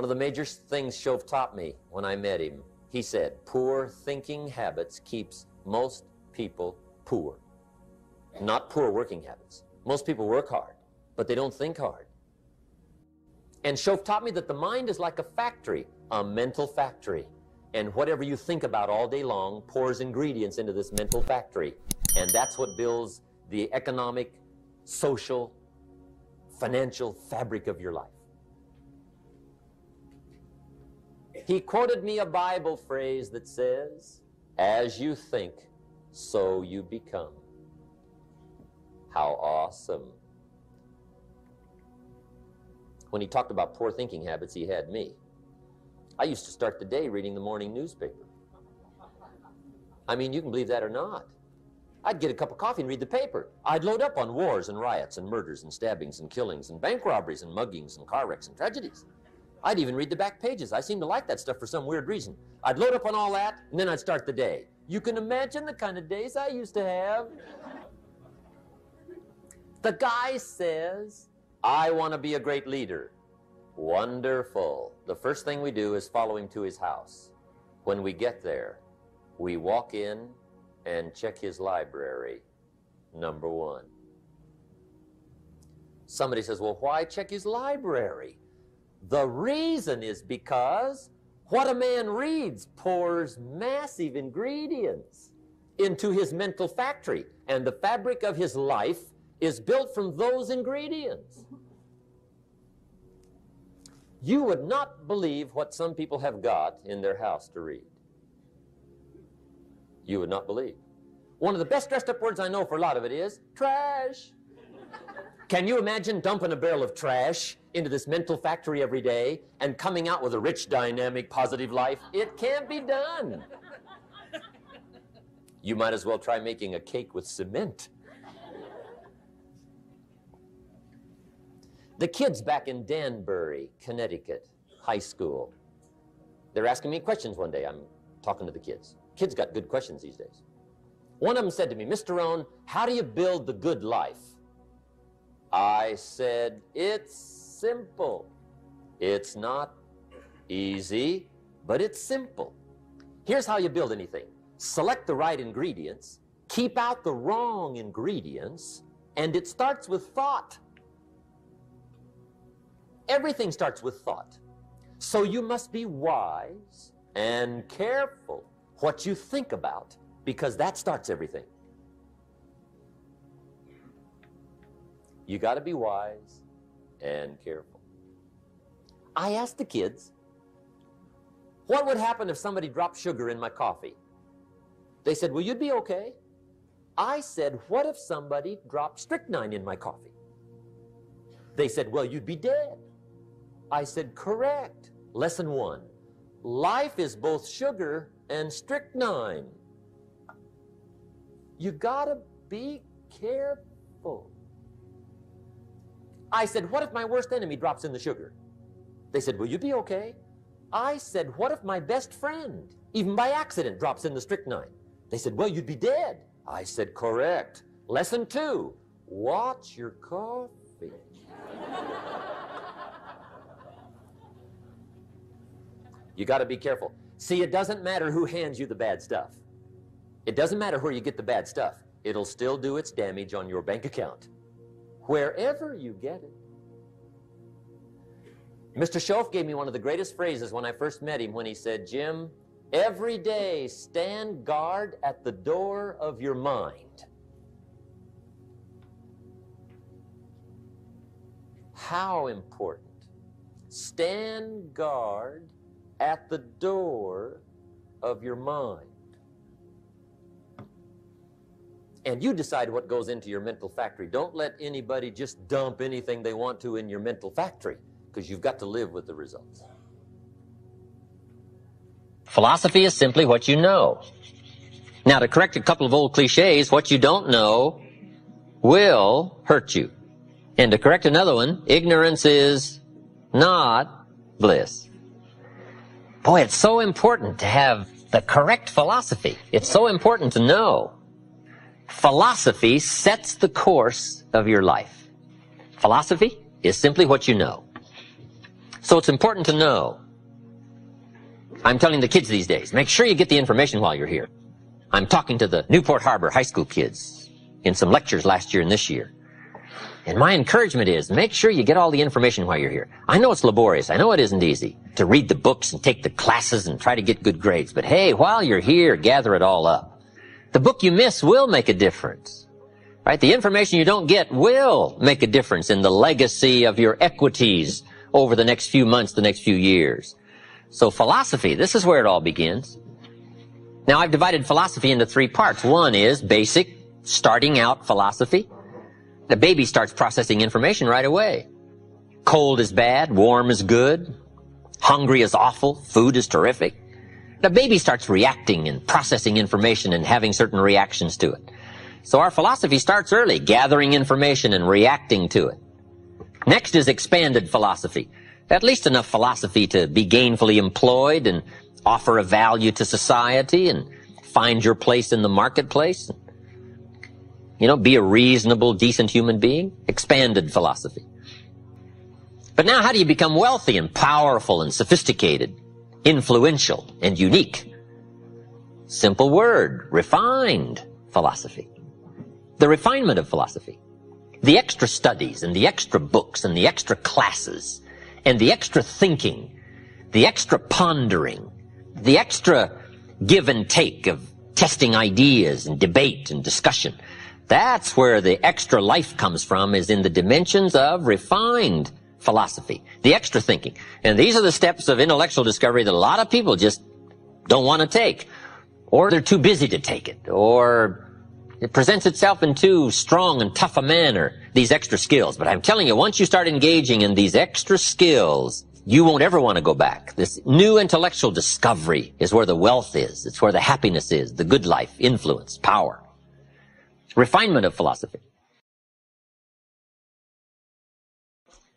One of the major things Shoaff taught me when I met him, he said, poor thinking habits keeps most people poor. Not poor working habits. Most people work hard, but they don't think hard. And Shoaff taught me that the mind is like a factory, a mental factory. And whatever you think about all day long pours ingredients into this mental factory. And that's what builds the economic, social, financial fabric of your life. He quoted me a Bible phrase that says, As you think, so you become. How awesome. When he talked about poor thinking habits, he had me. I used to start the day reading the morning newspaper. I mean, you can believe that or not. I'd get a cup of coffee and read the paper. I'd load up on wars and riots and murders and stabbings and killings and bank robberies and muggings and car wrecks and tragedies. I'd even read the back pages. I seem to like that stuff for some weird reason. I'd load up on all that, and then I'd start the day. You can imagine the kind of days I used to have. The guy says, I want to be a great leader. Wonderful. The first thing we do is follow him to his house. When we get there, we walk in and check his library, number one. Somebody says, Well, why check his library? The reason is because what a man reads pours massive ingredients into his mental factory, and the fabric of his life is built from those ingredients. You would not believe what some people have got in their house to read. You would not believe. One of the best dressed up words I know for a lot of it is trash. Can you imagine dumping a barrel of trash into this mental factory every day and coming out with a rich, dynamic, positive life? It can't be done. You might as well try making a cake with cement. The kids back in Danbury, Connecticut, high school, they're asking me questions one day. I'm talking to the kids. Kids got good questions these days. One of them said to me, Mr. Rohn, how do you build the good life? I said, it's simple. It's not easy, but it's simple. Here's how you build anything. Select the right ingredients, keep out the wrong ingredients, and it starts with thought. Everything starts with thought. So you must be wise and careful what you think about because that starts everything. You got to be wise and careful. I asked the kids, what would happen if somebody dropped sugar in my coffee? They said, well, you'd be okay. I said, what if somebody dropped strychnine in my coffee? They said, well, you'd be dead. I said, correct. Lesson one life is both sugar and strychnine. You gotta be careful. I said, What if my worst enemy drops in the sugar? They said, Will you be okay? I said, What if my best friend, even by accident, drops in the strychnine? They said, Well, you'd be dead. I said, Correct. Lesson two watch your coffee. You got to be careful. See, it doesn't matter who hands you the bad stuff. It doesn't matter where you get the bad stuff. It'll still do its damage on your bank account. Wherever you get it. Mr. Shoaff gave me one of the greatest phrases when I first met him when he said, Jim, every day stand guard at the door of your mind. How important. Stand guard at the door of your mind. And you decide what goes into your mental factory. Don't let anybody just dump anything they want to in your mental factory because you've got to live with the results. Philosophy is simply what you know. Now, to correct a couple of old cliches, what you don't know will hurt you. And to correct another one, ignorance is not bliss. Boy, it's so important to have the correct philosophy. It's so important to know. Philosophy sets the course of your life. Philosophy is simply what you know. So it's important to know. I'm telling the kids these days, make sure you get the information while you're here. I'm talking to the Newport Harbor high school kids in some lectures last year and this year. And my encouragement is make sure you get all the information while you're here. I know it's laborious. I know it isn't easy to read the books and take the classes and try to get good grades. But hey, while you're here, gather it all up. The book you miss will make a difference. Right? The information you don't get will make a difference in the legacy of your equities over the next few months, the next few years. So philosophy, this is where it all begins. Now I've divided philosophy into three parts. One is basic, starting out philosophy. The baby starts processing information right away. Cold is bad, warm is good, hungry is awful, food is terrific. The baby starts reacting and processing information and having certain reactions to it. So our philosophy starts early, gathering information and reacting to it. Next is expanded philosophy. At least enough philosophy to be gainfully employed and offer a value to society and find your place in the marketplace. You know, be a reasonable, decent human being. Expanded philosophy. But now how do you become wealthy and powerful and sophisticated, influential and unique? Simple word, refined philosophy. The refinement of philosophy. The extra studies and the extra books and the extra classes and the extra thinking, the extra pondering, the extra give and take of testing ideas and debate and discussion. That's where the extra life comes from is in the dimensions of refined philosophy, the extra thinking. And these are the steps of intellectual discovery that a lot of people just don't want to take. Or they're too busy to take it. Or it presents itself in too strong and tough a manner, these extra skills. But I'm telling you, once you start engaging in these extra skills, you won't ever want to go back. This new intellectual discovery is where the wealth is. It's where the happiness is, the good life, influence, power. Refinement of philosophy.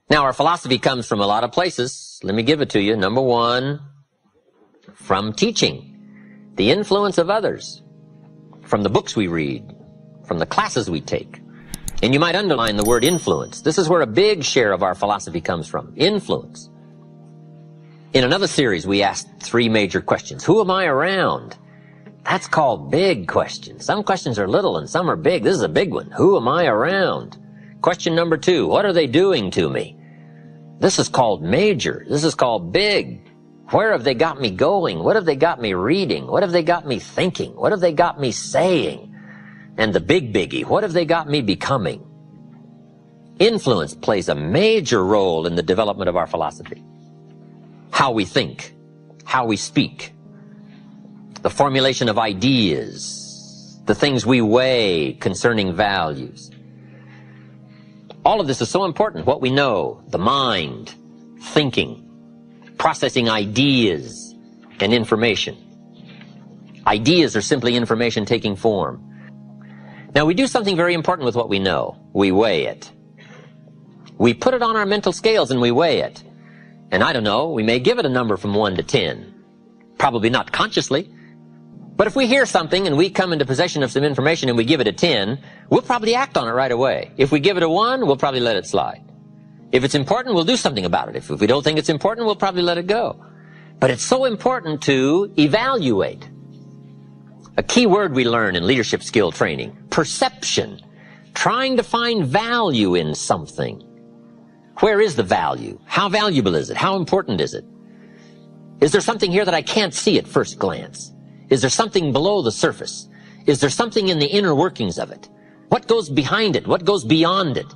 Now, our philosophy comes from a lot of places. Let me give it to you. Number one, from teaching. The influence of others. From the books we read. From the classes we take. And you might underline the word influence. This is where a big share of our philosophy comes from. Influence. In another series, we asked three major questions. Who am I around? That's called big questions. Some questions are little and some are big. This is a big one. Who am I around? Question number two, what are they doing to me? This is called major. This is called big. Where have they got me going? What have they got me reading? What have they got me thinking? What have they got me saying? And the big biggie, what have they got me becoming? Influence plays a major role in the development of our philosophy how we think, how we speak, the formulation of ideas, the things we weigh concerning values. All of this is so important. What we know, the mind, thinking, processing ideas and information. Ideas are simply information taking form. Now we do something very important with what we know. We weigh it. We put it on our mental scales and we weigh it. And I don't know, we may give it a number from 1 to 10. Probably not consciously. But if we hear something and we come into possession of some information and we give it a 10, we'll probably act on it right away. If we give it a 1, we'll probably let it slide. If it's important, we'll do something about it. If, if we don't think it's important, we'll probably let it go. But it's so important to evaluate. A key word we learn in leadership skill training, perception. Trying to find value in something. Where is the value? How valuable is it? How important is it? Is there something here that I can't see at first glance? Is there something below the surface? Is there something in the inner workings of it? What goes behind it? What goes beyond it?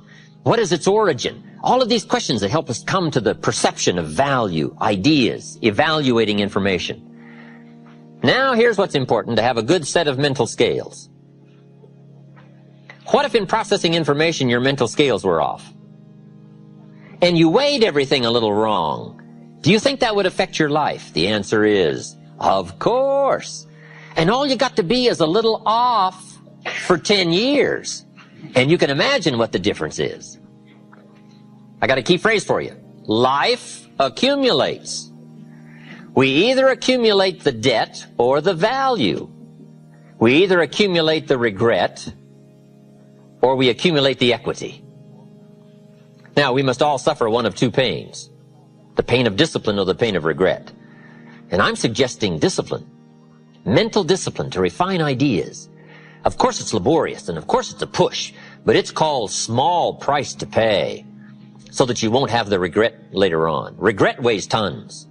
What is its origin? All of these questions that help us come to the perception of value, ideas, evaluating information. Now here's what's important to have a good set of mental scales. What if in processing information your mental scales were off? and you weighed everything a little wrong, do you think that would affect your life? The answer is, of course. And all you got to be is a little off for 10 years. And you can imagine what the difference is. I got a key phrase for you. Life accumulates. We either accumulate the debt or the value. We either accumulate the regret or we accumulate the equity. Now, we must all suffer one of two pains. The pain of discipline or the pain of regret? And I'm suggesting discipline. Mental discipline to refine ideas. Of course it's laborious and of course it's a push, but it's called small price to pay so that you won't have the regret later on. Regret weighs tons.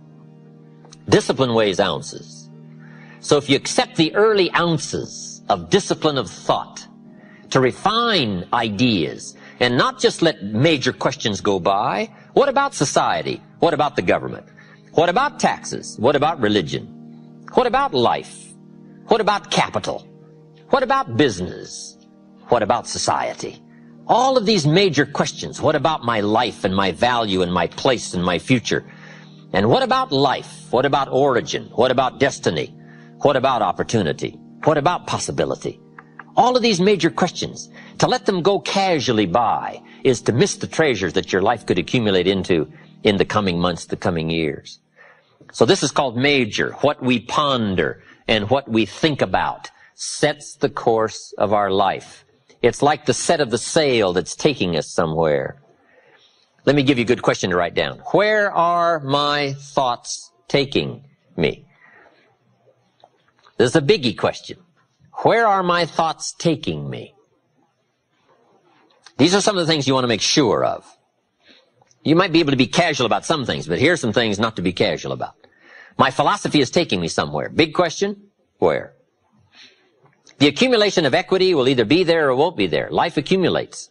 Discipline weighs ounces. So if you accept the early ounces of discipline of thought to refine ideas and not just let major questions go by, what about society? What about the government? What about taxes? What about religion? What about life? What about capital? What about business? What about society? All of these major questions. What about my life and my value and my place and my future? And what about life? What about origin? What about destiny? What about opportunity? What about possibility? All of these major questions, to let them go casually by is to miss the treasures that your life could accumulate into in the coming months, the coming years. So this is called major. What we ponder and what we think about sets the course of our life. It's like the set of the sail that's taking us somewhere. Let me give you a good question to write down. Where are my thoughts taking me? This is a biggie question. Where are my thoughts taking me? These are some of the things you want to make sure of. You might be able to be casual about some things, but here's some things not to be casual about. My philosophy is taking me somewhere. Big question, where? The accumulation of equity will either be there or won't be there. Life accumulates.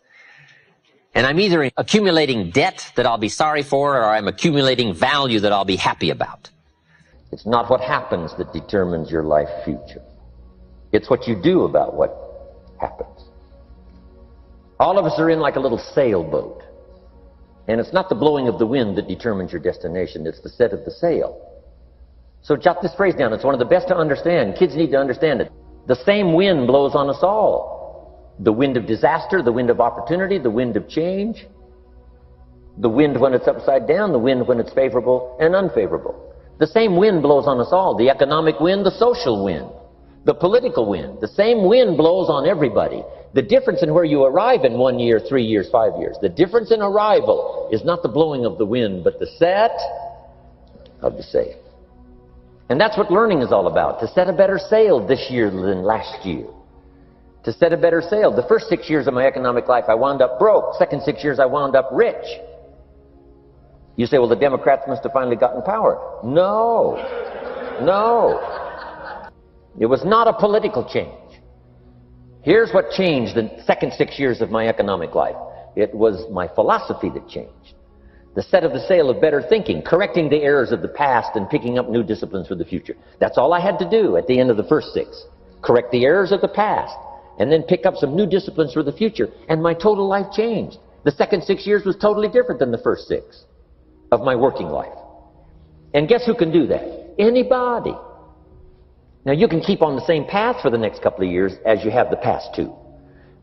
And I'm either accumulating debt that I'll be sorry for or I'm accumulating value that I'll be happy about. It's not what happens that determines your life future. It's what you do about what happens. All of us are in like a little sailboat. And it's not the blowing of the wind that determines your destination, it's the set of the sail. So jot this phrase down. It's one of the best to understand. Kids need to understand it. The same wind blows on us all. The wind of disaster, the wind of opportunity, the wind of change, the wind when it's upside down, the wind when it's favorable and unfavorable. The same wind blows on us all. The economic wind, the social wind, the political wind. The same wind blows on everybody. The difference in where you arrive in one year, three years, five years, the difference in arrival is not the blowing of the wind, but the set of the sail. And that's what learning is all about, to set a better sail this year than last year. To set a better sail. The first six years of my economic life, I wound up broke. Second six years, I wound up rich. You say, well, the Democrats must have finally gotten power. No. No. It was not a political change. Here's what changed the second six years of my economic life. It was my philosophy that changed the set of the sail of better thinking, correcting the errors of the past and picking up new disciplines for the future. That's all I had to do at the end of the first six. Correct the errors of the past and then pick up some new disciplines for the future. And my total life changed. The second six years was totally different than the first six of my working life. And guess who can do that? Anybody. Now you can keep on the same path for the next couple of years as you have the past two.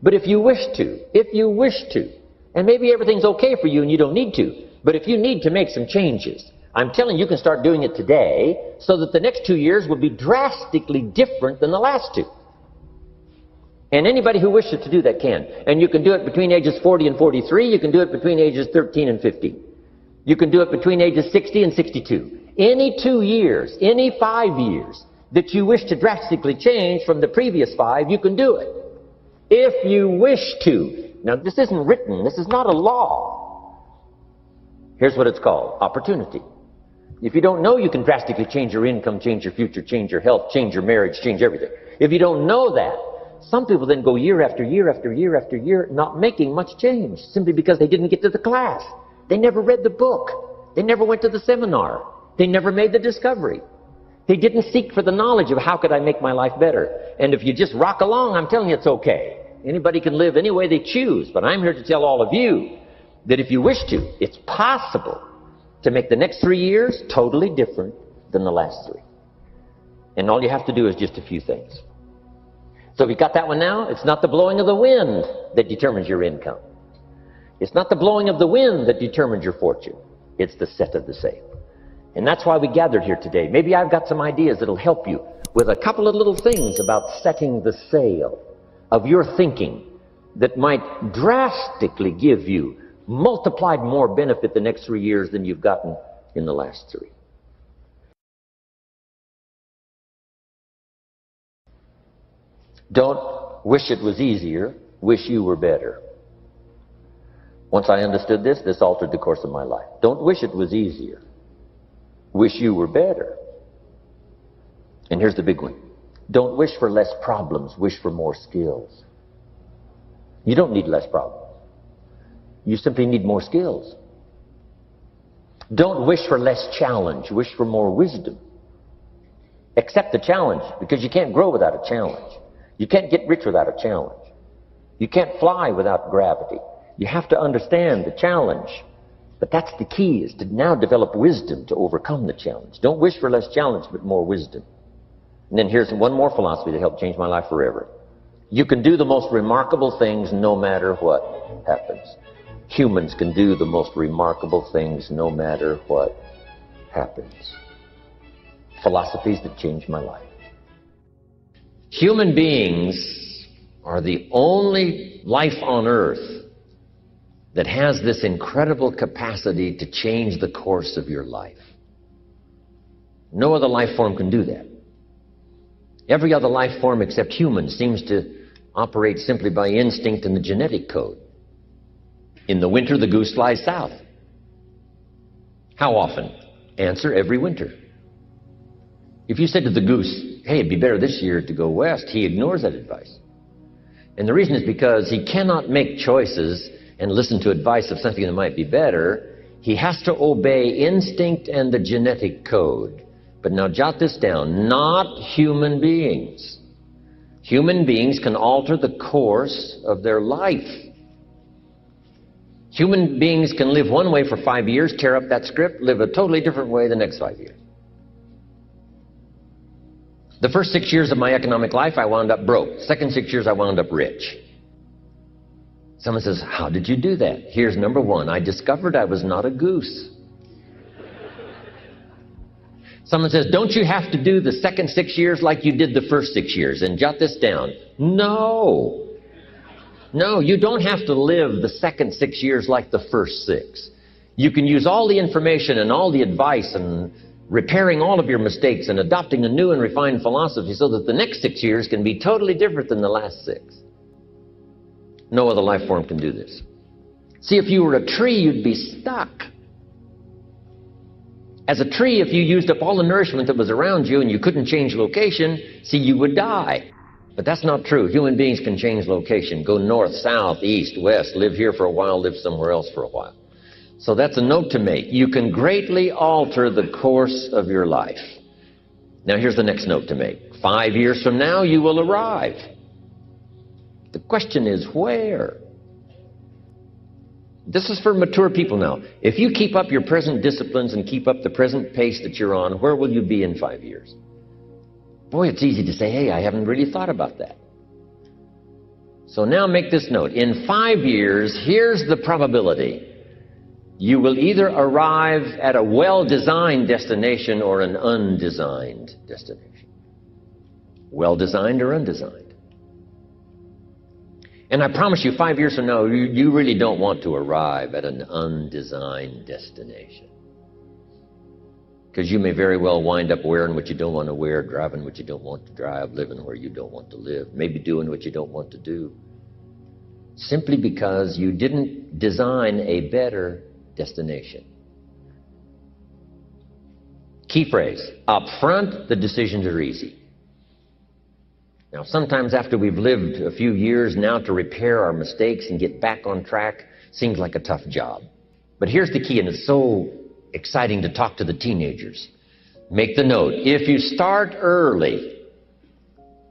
But if you wish to, if you wish to, and maybe everything's okay for you and you don't need to, but if you need to make some changes, I'm telling you, you can start doing it today so that the next two years will be drastically different than the last two. And anybody who wishes to do that can. And you can do it between ages 40 and 43. You can do it between ages 13 and 15. You can do it between ages 60 and 62. Any two years, any five years that you wish to drastically change from the previous five, you can do it. If you wish to. Now, this isn't written. This is not a law. Here's what it's called opportunity. If you don't know you can drastically change your income, change your future, change your health, change your marriage, change everything. If you don't know that, some people then go year after year after year after year not making much change simply because they didn't get to the class. They never read the book. They never went to the seminar. They never made the discovery. They didn't seek for the knowledge of how could I make my life better. And if you just rock along, I'm telling you it's okay. Anybody can live any way they choose, but I'm here to tell all of you that if you wish to, it's possible to make the next three years totally different than the last three. And all you have to do is just a few things. So if you got that one now, it's not the blowing of the wind that determines your income. It's not the blowing of the wind that determines your fortune. It's the set of the sail. And that's why we gathered here today. Maybe I've got some ideas that'll help you with a couple of little things about setting the sail of your thinking that might drastically give you multiplied more benefit the next three years than you've gotten in the last three. Don't wish it was easier, wish you were better. Once I understood this, this altered the course of my life. Don't wish it was easier, wish you were better. And here's the big one don't wish for less problems, wish for more skills. You don't need less problems. You simply need more skills. Don't wish for less challenge, wish for more wisdom. Accept the challenge because you can't grow without a challenge. You can't get rich without a challenge. You can't fly without gravity. You have to understand the challenge. But that's the key, is to now develop wisdom to overcome the challenge. Don't wish for less challenge, but more wisdom. And then here's one more philosophy that helped change my life forever. You can do the most remarkable things no matter what happens. Humans can do the most remarkable things no matter what happens. Philosophies that changed my life. Human beings are the only life on earth that has this incredible capacity to change the course of your life. No other life form can do that. Every other life form except humans seems to operate simply by instinct and the genetic code. In the winter, the goose flies south. How often? Answer every winter. If you said to the goose, hey, it'd be better this year to go west, he ignores that advice. And the reason is because he cannot make choices and listen to advice of something that might be better. He has to obey instinct and the genetic code. But now jot this down not human beings. Human beings can alter the course of their life. Human beings can live one way for five years, tear up that script, live a totally different way the next five years. The first six years of my economic life, I wound up broke. Second six years, I wound up rich. Someone says, How did you do that? Here's number one I discovered I was not a goose. Someone says, Don't you have to do the second six years like you did the first six years? And jot this down. No. No, you don't have to live the second six years like the first six. You can use all the information and all the advice and repairing all of your mistakes and adopting a new and refined philosophy so that the next six years can be totally different than the last six. No other life form can do this. See, if you were a tree, you'd be stuck. As a tree, if you used up all the nourishment that was around you and you couldn't change location, see, you would die. But that's not true. Human beings can change location, go north, south, east, west, live here for a while, live somewhere else for a while. So that's a note to make. You can greatly alter the course of your life. Now, here's the next note to make. Five years from now, you will arrive. The question is where? This is for mature people now. If you keep up your present disciplines and keep up the present pace that you're on, where will you be in five years? Boy, it's easy to say, hey, I haven't really thought about that. So now make this note. In five years, here's the probability. You will either arrive at a well designed destination or an undesigned destination. Well designed or undesigned. And I promise you, five years from now, you, you really don't want to arrive at an undesigned destination. Because you may very well wind up wearing what you don't want to wear, driving what you don't want to drive, living where you don't want to live, maybe doing what you don't want to do. Simply because you didn't design a better destination. Key phrase up front, the decisions are easy. Now, sometimes after we've lived a few years now to repair our mistakes and get back on track seems like a tough job. But here's the key, and it's so exciting to talk to the teenagers. Make the note. If you start early,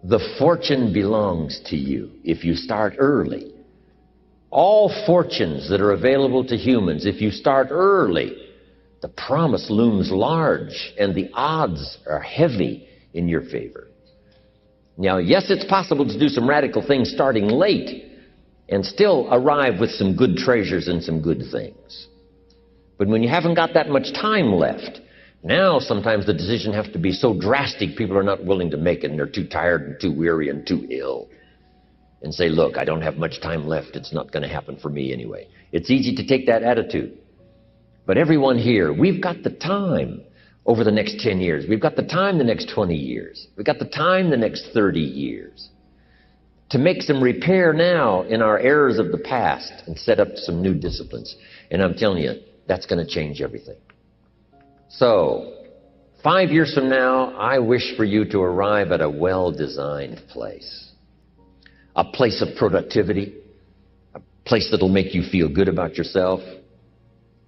the fortune belongs to you. If you start early. All fortunes that are available to humans, if you start early, the promise looms large and the odds are heavy in your favor. Now, yes, it's possible to do some radical things starting late and still arrive with some good treasures and some good things. But when you haven't got that much time left, now sometimes the decision has to be so drastic people are not willing to make it and they're too tired and too weary and too ill. And say, look, I don't have much time left. It's not going to happen for me anyway. It's easy to take that attitude. But everyone here, we've got the time over the next 10 years. We've got the time the next 20 years. We've got the time the next 30 years to make some repair now in our errors of the past and set up some new disciplines. And I'm telling you, that's going to change everything. So, five years from now, I wish for you to arrive at a well designed place. A place of productivity, a place that'll make you feel good about yourself,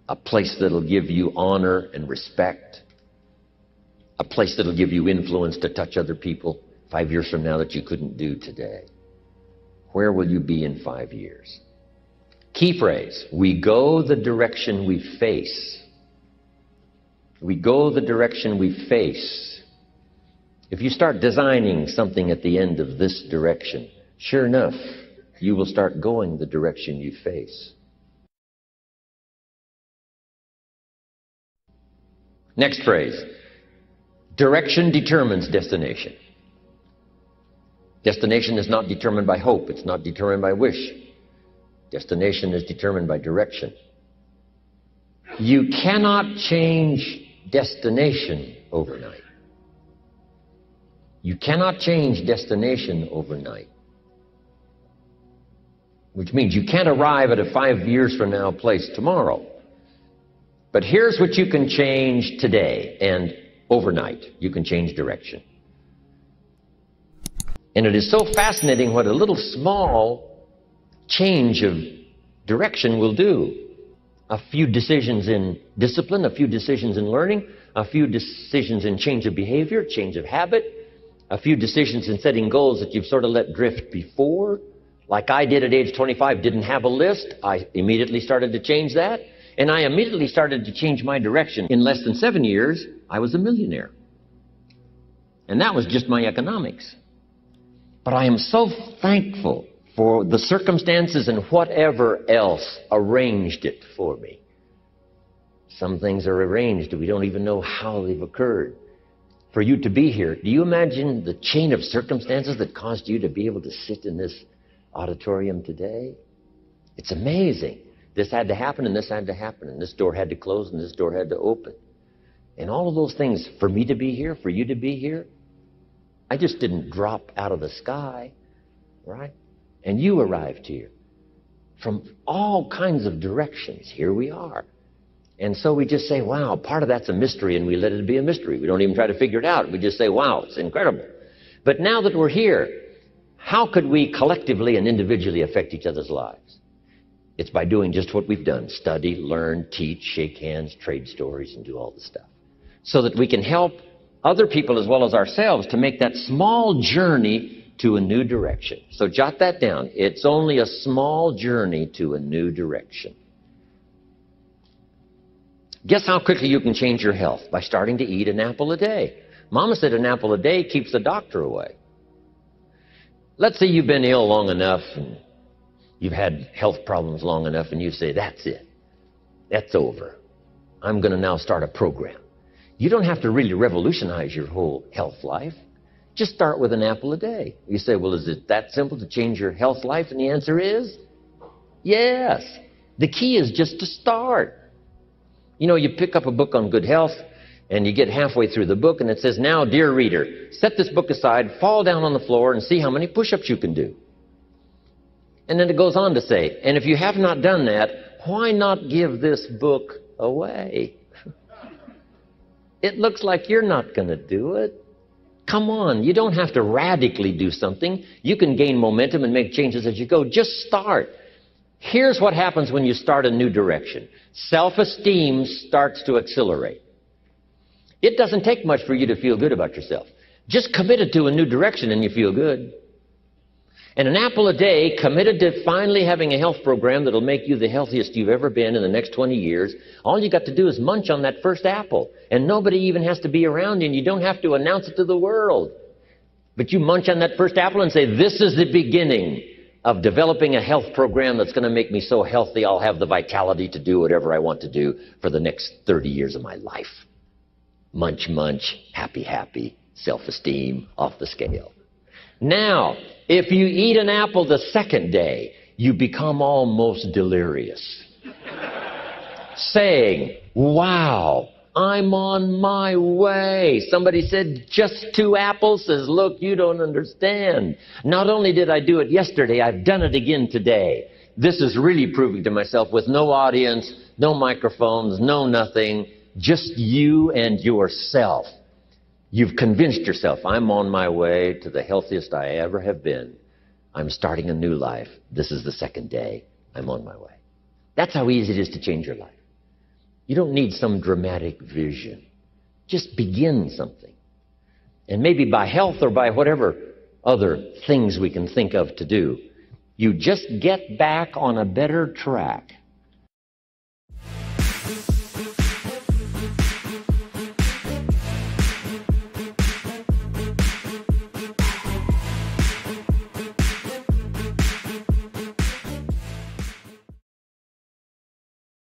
a place that'll give you honor and respect, a place that'll give you influence to touch other people five years from now that you couldn't do today. Where will you be in five years? Key phrase We go the direction we face. We go the direction we face. If you start designing something at the end of this direction, sure enough, you will start going the direction you face. Next phrase. Direction determines destination. Destination is not determined by hope. It's not determined by wish. Destination is determined by direction. You cannot change destination overnight. You cannot change destination overnight. Which means you can't arrive at a five years from now place tomorrow. But here's what you can change today and overnight. You can change direction. And it is so fascinating what a little small change of direction will do. A few decisions in discipline, a few decisions in learning, a few decisions in change of behavior, change of habit, a few decisions in setting goals that you've sort of let drift before. Like I did at age 25, didn't have a list. I immediately started to change that. And I immediately started to change my direction. In less than seven years, I was a millionaire. And that was just my economics. But I am so thankful for the circumstances and whatever else arranged it for me. Some things are arranged, we don't even know how they've occurred. For you to be here, do you imagine the chain of circumstances that caused you to be able to sit in this auditorium today? It's amazing. This had to happen, and this had to happen, and this door had to close, and this door had to open. And all of those things, for me to be here, for you to be here, I just didn't drop out of the sky, right? And you arrived here from all kinds of directions. Here we are. And so we just say, wow, part of that's a mystery, and we let it be a mystery. We don't even try to figure it out. We just say, wow, it's incredible. But now that we're here, how could we collectively and individually affect each other's lives? It's by doing just what we've done study, learn, teach, shake hands, trade stories, and do all the stuff. So that we can help other people as well as ourselves to make that small journey to a new direction. So jot that down. It's only a small journey to a new direction. Guess how quickly you can change your health? By starting to eat an apple a day. Mama said an apple a day keeps the doctor away. Let's say you've been ill long enough and You've had health problems long enough and you say, that's it. That's over. I'm going to now start a program. You don't have to really revolutionize your whole health life. Just start with an apple a day. You say, well, is it that simple to change your health life? And the answer is yes. The key is just to start. You know, you pick up a book on good health and you get halfway through the book and it says, now, dear reader, set this book aside, fall down on the floor and see how many push-ups you can do. And then it goes on to say, and if you have not done that, why not give this book away? it looks like you're not going to do it. Come on, you don't have to radically do something. You can gain momentum and make changes as you go. Just start. Here's what happens when you start a new direction self esteem starts to accelerate. It doesn't take much for you to feel good about yourself. Just commit it to a new direction and you feel good. And an apple a day committed to finally having a health program that'll make you the healthiest you've ever been in the next 20 years, all you got to do is munch on that first apple. And nobody even has to be around you, and you don't have to announce it to the world. But you munch on that first apple and say, This is the beginning of developing a health program that's going to make me so healthy I'll have the vitality to do whatever I want to do for the next 30 years of my life. Munch, munch, happy, happy, self esteem off the scale. Now, if you eat an apple the second day, you become almost delirious. saying, Wow, I'm on my way. Somebody said, just two apples says, look, you don't understand. Not only did I do it yesterday, I've done it again today. This is really proving to myself with no audience, no microphones, no nothing, just you and yourself. You've convinced yourself, I'm on my way to the healthiest I ever have been. I'm starting a new life. This is the second day. I'm on my way. That's how easy it is to change your life. You don't need some dramatic vision. Just begin something. And maybe by health or by whatever other things we can think of to do, you just get back on a better track